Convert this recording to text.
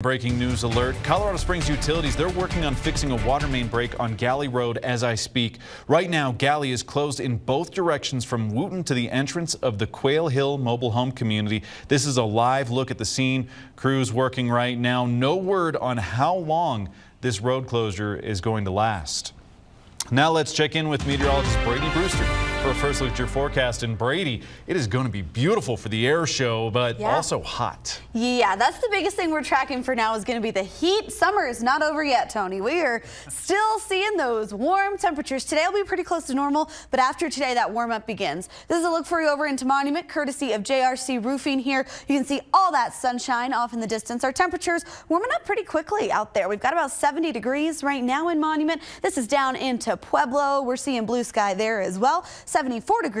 Breaking news alert. Colorado Springs Utilities, they're working on fixing a water main break on Galley Road as I speak. Right now, Galley is closed in both directions from Wooten to the entrance of the Quail Hill mobile home community. This is a live look at the scene. Crews working right now. No word on how long this road closure is going to last. Now let's check in with meteorologist Brady Brewster for a first look at your forecast. in Brady, it is going to be beautiful for the air show, but yeah. also hot. Yeah, that's the biggest thing we're tracking for now is going to be the heat. Summer is not over yet, Tony. We are still seeing those warm temperatures. Today will be pretty close to normal, but after today, that warm up begins. This is a look for you over into Monument, courtesy of JRC Roofing here. You can see all that sunshine off in the distance. Our temperatures warming up pretty quickly out there. We've got about 70 degrees right now in Monument. This is down into Pueblo. We're seeing blue sky there as well. 74 degrees.